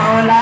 Hola.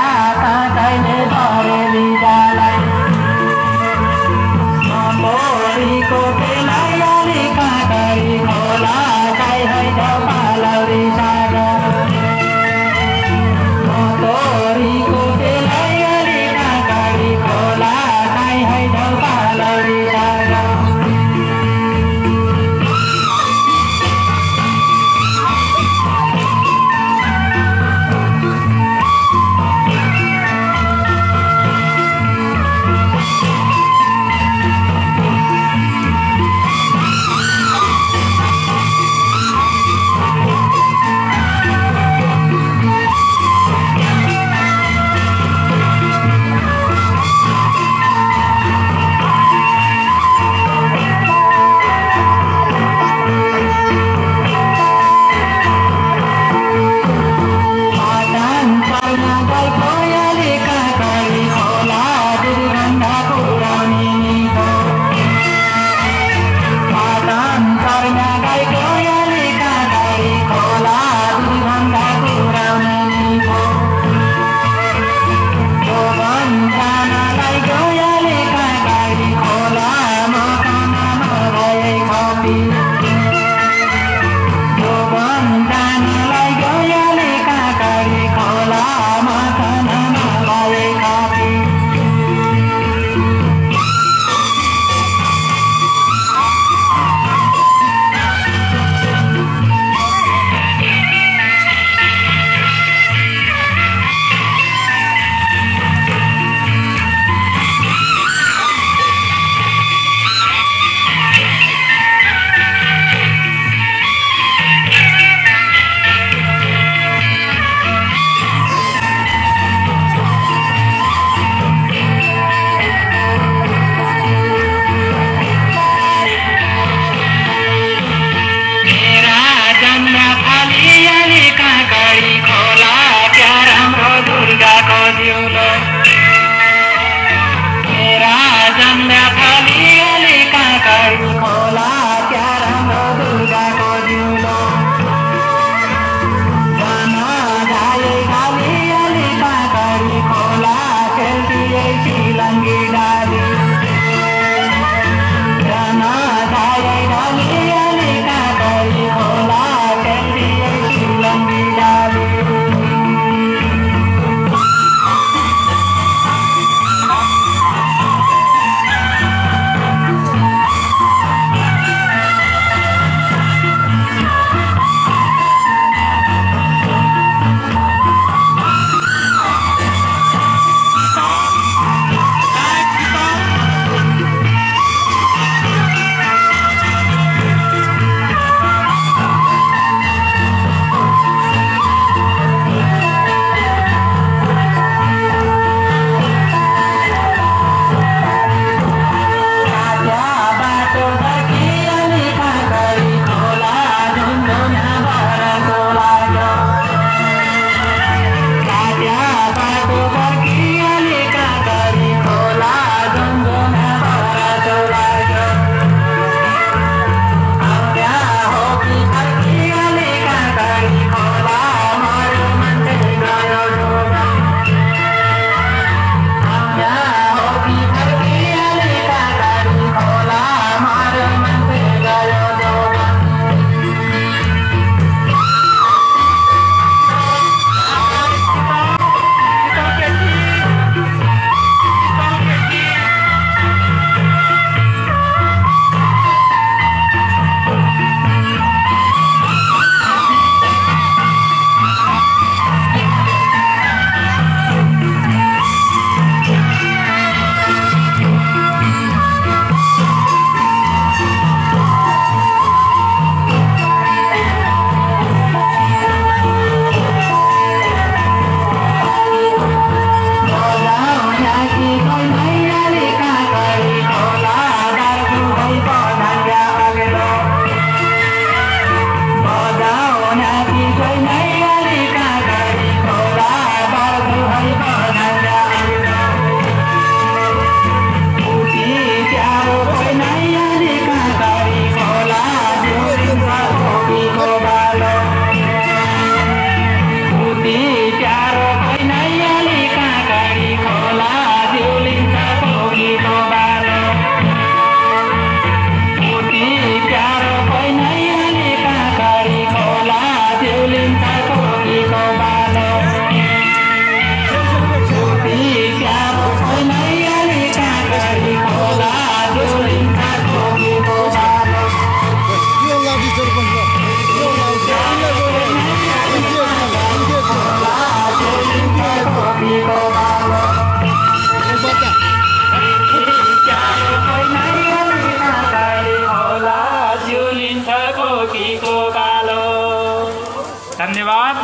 धन्यवाद।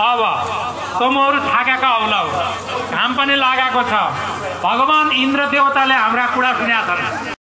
अब तमहरू थाकेका औलाउ घाम पनि लागेको छ। भगवान् इन्द्र देवताले हाम्रा कुरा सुनेका छन्।